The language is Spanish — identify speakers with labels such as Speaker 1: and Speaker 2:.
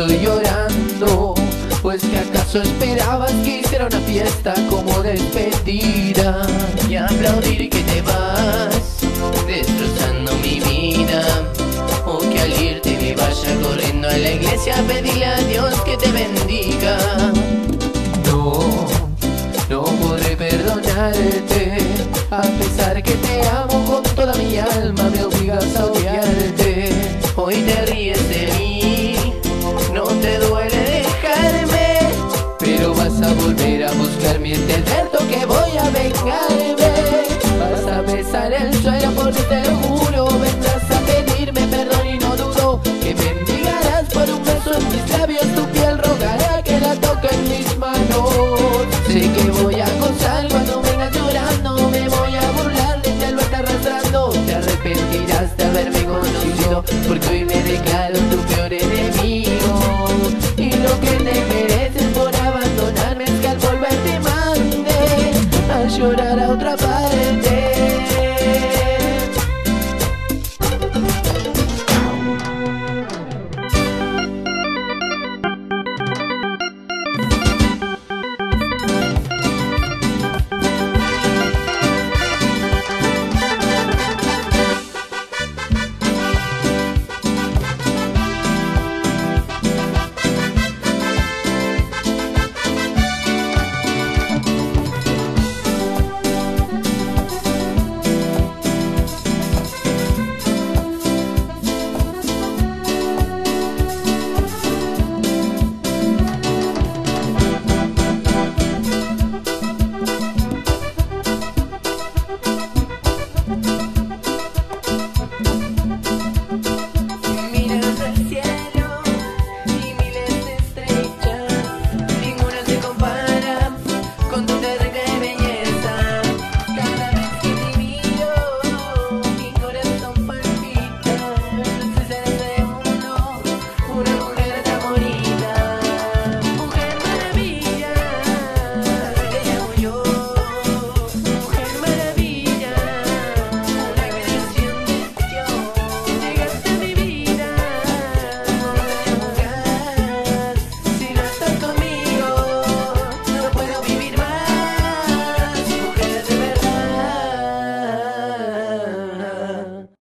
Speaker 1: estoy llorando Pues que acaso esperabas que hiciera una fiesta como despedida.
Speaker 2: Y aplaudir que te vas Destrozando mi vida. O que al irte me vaya corriendo a la iglesia a pedirle a Dios que te bendiga.
Speaker 1: No, no podré perdonarte A pesar que te amo con toda mi alma Me obligas a odiarte
Speaker 2: buscar mi desierto que voy a
Speaker 1: vengarme. Vas a besar el suelo por este